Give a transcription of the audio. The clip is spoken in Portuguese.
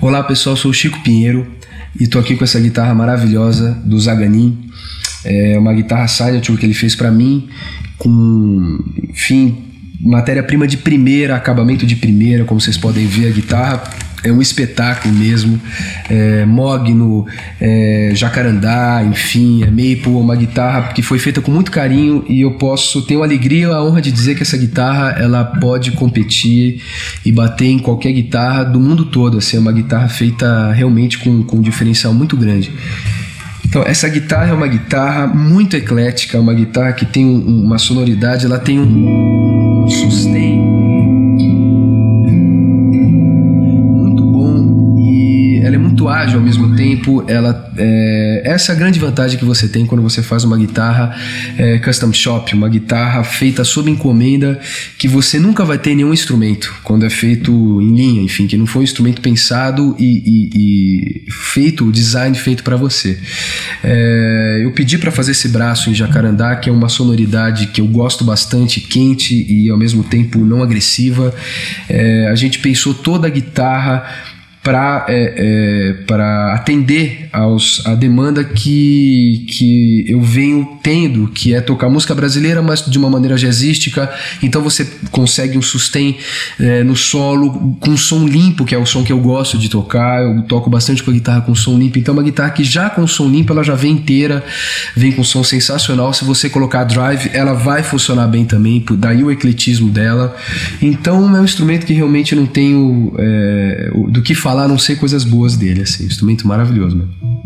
Olá pessoal, sou o Chico Pinheiro e tô aqui com essa guitarra maravilhosa do Zaganin. É uma guitarra signature que ele fez para mim com, enfim, matéria-prima de primeira, acabamento de primeira, como vocês podem ver a guitarra é um espetáculo mesmo. É, mogno, é, jacarandá, enfim, é maple, uma guitarra que foi feita com muito carinho e eu posso ter a alegria, a honra de dizer que essa guitarra ela pode competir e bater em qualquer guitarra do mundo todo. Assim, é uma guitarra feita realmente com, com um diferencial muito grande. Então, essa guitarra é uma guitarra muito eclética, uma guitarra que tem um, uma sonoridade, ela tem um, um sustain muito ágil ao mesmo tempo. Ela, é, essa é a grande vantagem que você tem quando você faz uma guitarra é, custom shop, uma guitarra feita sob encomenda, que você nunca vai ter nenhum instrumento quando é feito em linha, enfim, que não foi um instrumento pensado e, e, e feito, o design feito para você. É, eu pedi para fazer esse braço em jacarandá, que é uma sonoridade que eu gosto bastante, quente e ao mesmo tempo não agressiva. É, a gente pensou toda a guitarra para é, é, atender aos, a demanda que, que eu venho tendo, que é tocar música brasileira, mas de uma maneira jazzística. Então você consegue um sustain é, no solo com som limpo, que é o som que eu gosto de tocar. Eu toco bastante com a guitarra com som limpo. Então, uma guitarra que já com som limpo, ela já vem inteira, vem com som sensacional. Se você colocar drive, ela vai funcionar bem também, daí o ecletismo dela. Então, é um instrumento que realmente não tenho é, do que falar falar, a não sei coisas boas dele, assim. Instrumento maravilhoso, mano.